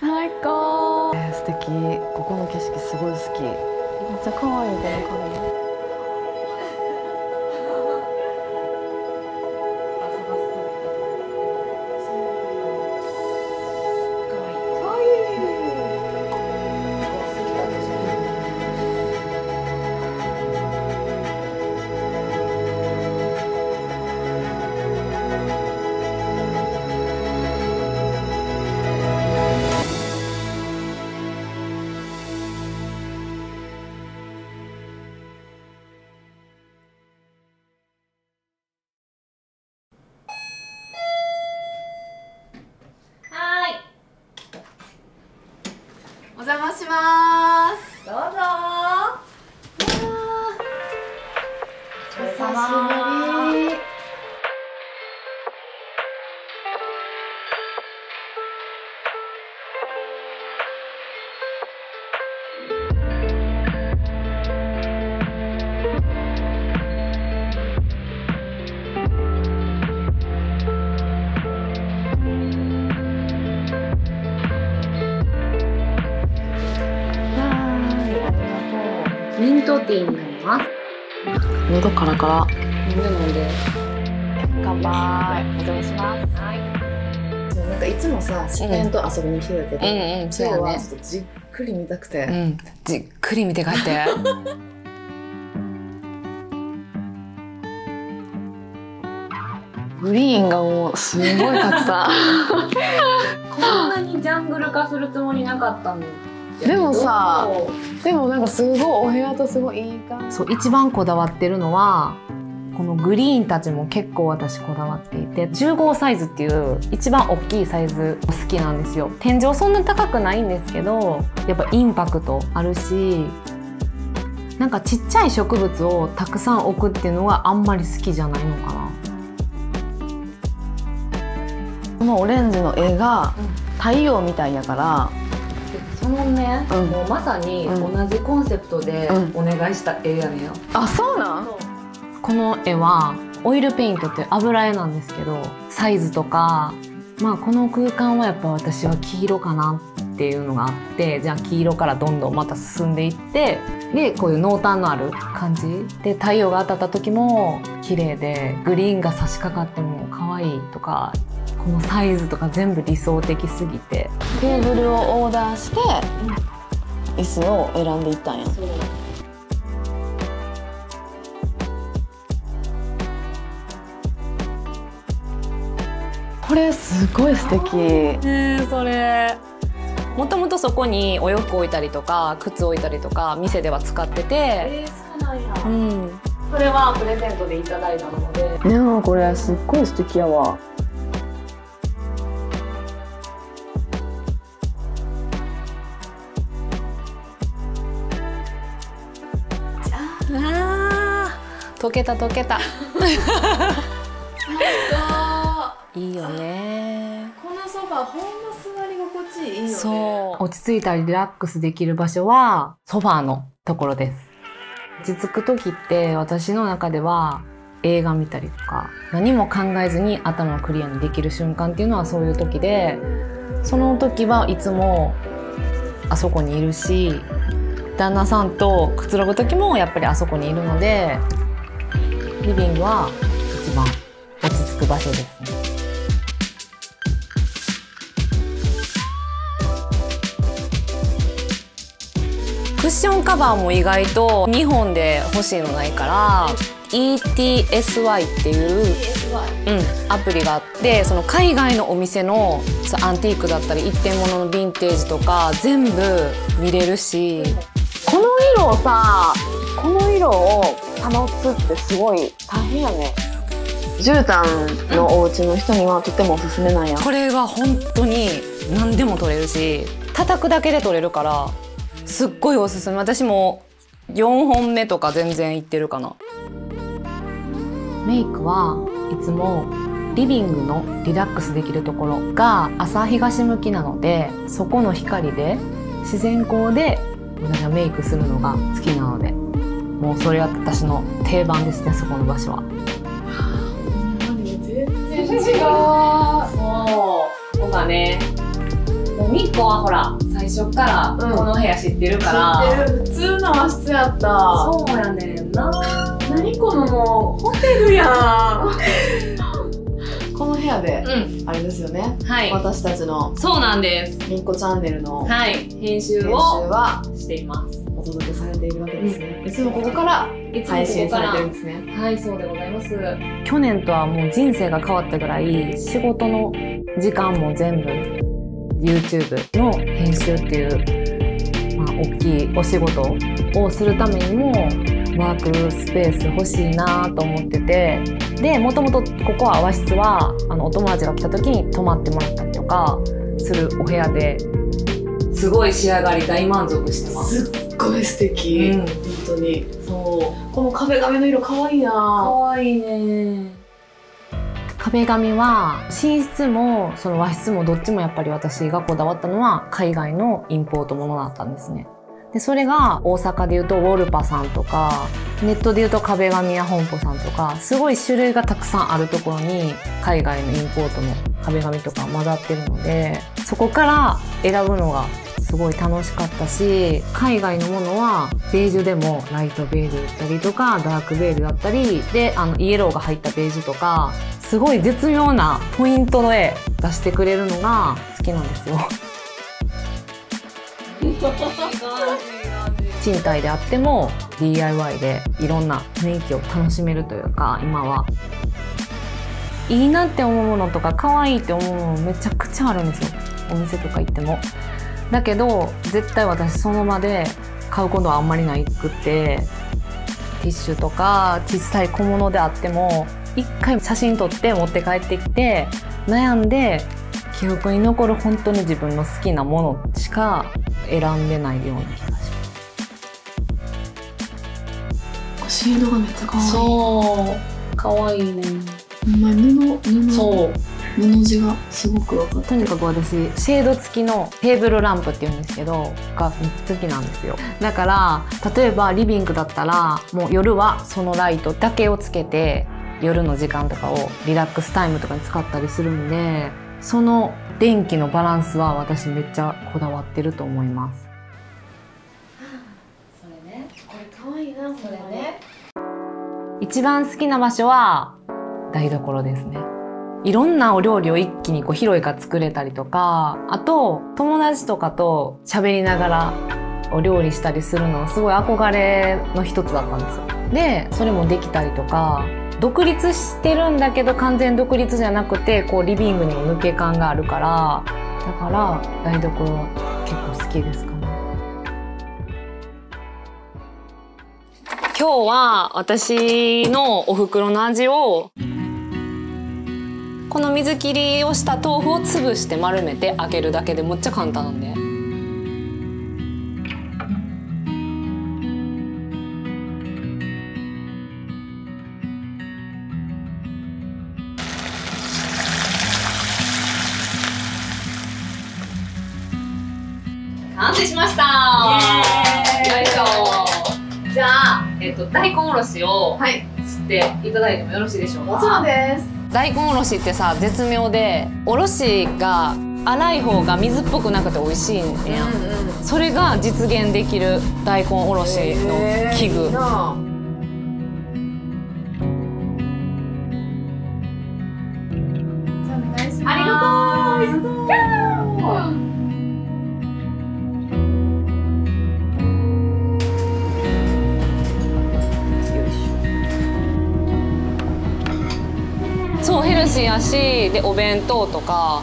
最高。えー、素敵。ここの景色すごい好き。めっちゃ可愛いこの影はいお邪魔します。どうぞ。おティーになります。喉カラカラ飲んで。飲んで乾杯。お邪魔します。はい。なんかいつもさ自然と遊びに来てるけど、うん。うん今日そうやね。はちょっとじっくり見たくて、うん、じっくり見て帰って。グリーンがもうすごいたくさ こんなにジャングル化するつもりなかったの。んでもさでもなんかすごいお部屋とすごいいい感じ。そう一番こだわってるのはこのグリーンたちも結構私こだわっていて15サイズっていう一番大きいサイズ好きなんですよ。天井そんな高くないんですけどやっぱインパクトあるしなんかちっちゃい植物をたくさん置くっていうのはあんまり好きじゃないのかな。このオレンジの絵が太陽みたいやからそのね、うん。もうまさにうん。同じコンセプトでうお願いした絵やねんよ、あそうなん？この絵はオイルペイントって油絵なんですけどサイズとかまあこの空間はやっぱ私は黄色かなっていうのがあってじゃあ黄色からどんどんまた進んでいってでこういう濃淡のある感じで太陽が当たった時も綺麗でグリーンが差し掛かっても可愛いとかこのサイズとか全部理想的すぎて。テーブルをオーダーして椅子を選んでいったんや。これすごい素敵。ねそれ。もともとそこにお洋服置いたりとか靴置いたりとか店では使ってて、えー、そうなんや。うん、それはプレゼントでいただいたもので。でもこれすっごい素敵やわ溶けた溶けた。いいよね。このソファほんま座り心地いいよね。そう。落ち着いたりリラックスできる場所はソファーのところです。落ち着く時って私の中では映画見たりとか何も考えずに頭をクリアにできる瞬間っていうのはそういう時でその時はいつもあそこにいるし旦那さんとくつろぐ時もやっぱりあそこにいるのでリビングは一番落ち着く場所ですね。クッションカバーも意外と2本で欲しいのないから ETSY っていう、うん、アプリがあってその海外のお店のアンティークだったり一点物のヴィンテージとか全部見れるしこの色をさこの色を保つってすごい大変やね。絨毯のお家の人にはとてもおすすめなんや。これは本当に何でも取れるし叩くだけで取れるからすっごいおすすめ。私も4本目とか全然いってるかな。メイクはいつもリビングのリラックスできるところが朝東向きなのでそこの光で自然光で私はメイクするのが好きなのでもうそれは私の定番ですねそこの場所は。全然違う。そうここがね。もみっこはほら最初からうん。この部屋知ってるから、知ってる。普通の和室やった。そうやねんな。何このもうホテルやん。この部屋でうん。あれですよね。はい。私たちのそうなんです。みっこチャンネルの編はい。編集集をはしていますお届けされているわけですね、いつもここからいつも配ここから信されてるんですね。はいそうでございます。去年とはもう人生が変わったぐらい仕事の時間も全部 YouTube の編集っていう、まあ、大きいお仕事をするためにもワークスペース欲しいなと思っててでもともとここは和室はあのお友達が来た時に泊まってもらったりとかするお部屋ですごい仕上がり大満足してます。すっごい素敵、うん。本当に。そう。この壁紙の色可愛いな。可愛いね。壁紙は寝室もその和室もどっちもやっぱり私がこだわったのは海外のインポートものだったんですね。でそれが大阪でいうとウォルパさんとかネットでいうと壁紙や本舗さんとかすごい種類がたくさんあるところに海外のインポートの壁紙とか混ざってるのでそこから選ぶのがすごい楽しかったし海外のものはベージュでもライトベールだったりとかダークベールだったりであのイエローが入ったベージュとかすごい絶妙なポイントの絵出してくれるのが好きなんですよ。賃貸であっても DIY でいろんな雰囲気を楽しめるというか今は。いいなって思うものとか可愛いって思うものめちゃくちゃあるんですよ。お店とか行ってもだけど絶対私その場で買うことはあんまりないくってティッシュとか小さい小物であっても一回写真撮って持って帰ってきて悩んで記憶に残る本当に自分の好きなものしか選んでないような気がします。シードがめっちゃ可愛い。そう。可愛いね。ほん。まに布布。そう布地がすごく分かったとにかく私シェード付きのテーブルランプっていうんですけどが好きなんですよ。だから例えばリビングだったらもう夜はそのライトだけをつけて夜の時間とかをリラックスタイムとかに使ったりするんでその電気のバランスは私めっちゃこだわってると思います。それね。これ可愛いなそれね。一番好きな場所は台所ですね。いろんなお料理を一気にこう広いか作れたりとか、あと友達とかと喋りながらお料理したりするのはすごい憧れの一つだったんですよ。で、それもできたりとか、独立してるんだけど完全独立じゃなくて、こうリビングにも抜け感があるから、だから台所結構好きですかね。今日は私のお袋の味をこの水切りをした豆腐を潰して丸めて揚げるだけでむっちゃ簡単なんで。完成しました。よいしょ。じゃあ、えっと、大根おろしをはい。吸っていただいてもよろしいでしょうか？もちろんです大根おろしってさ絶妙でおろしが粗い方が水っぽくなくて美味しいんや。ん、それが実現できる大根おろしの器具、ヘルシーやしでお弁当とか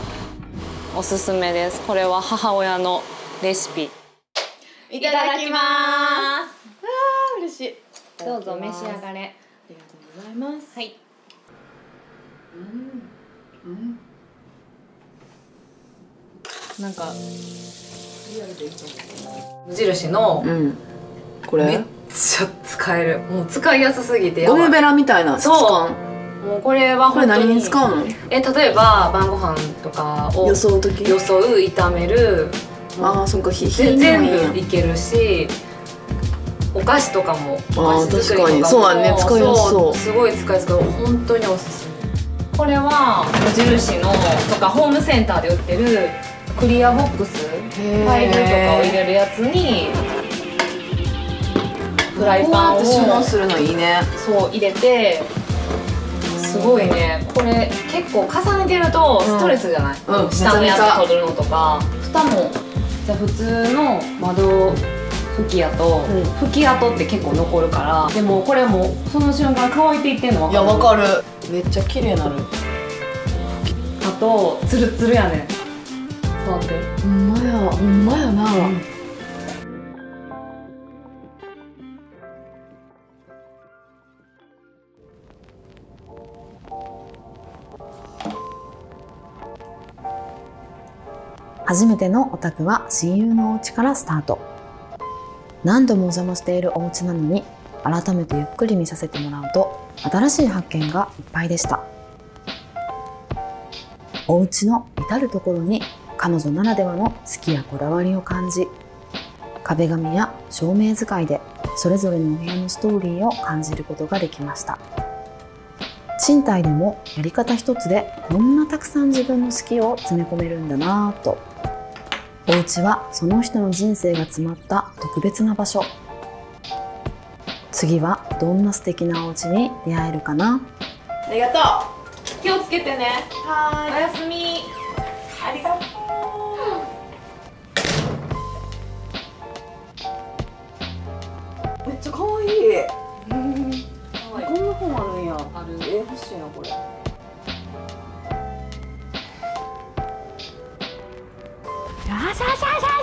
おすすめです。これは母親のレシピ。いただきます。嬉しい。どうぞ召し上がれ。ありがとうございます。はい。うん。うん。なんか無印のうん。こめっれちゃ使える。もう使いやすすぎてやばい。ゴムベラみたいな質そう。感もうこれはこれ本当に何に使うの？え例えば晩ご飯とかを予想時？よそう炒める。ああそっか全部いけるしお菓子とかもお菓子作りとかそうだね使いやすそう。すごい使いやすく本当におすすめ。これは無印のとかホームセンターで売ってるクリアボックス。ファイルとかを入れるやつにフライパンをするのいいね。そう入れてすごいね。これ結構重ねてるとストレスじゃない、うん下のやつ取るのとか。蓋もじゃあ普通の窓拭き跡、うん。拭き跡って結構残るから。でもこれもうその瞬間乾いていってんの分いやかるわかる。めっちゃ綺麗なる。あとツルツルやねん。触って。ほんまや。ほんまやな、初めてのお宅は親友のお家からスタート。何度もお邪魔しているお家なのに改めてゆっくり見させてもらうと新しい発見がいっぱいでした。お家の至る所に彼女ならではの好きやこだわりを感じ壁紙や照明使いでそれぞれのお部屋のストーリーを感じることができました。賃貸でもやり方一つでこんなたくさん自分の好きを詰め込めるんだなぁと。お家はその人の人生が詰まった特別な場所。次はどんな素敵なお家に出会えるかな？ありがとう。気をつけてね。はい。おやすみ。ありがとう。めっちゃ可愛い。うん、こんな本あるんや。ある。え、欲しいな、これ。よしよしよし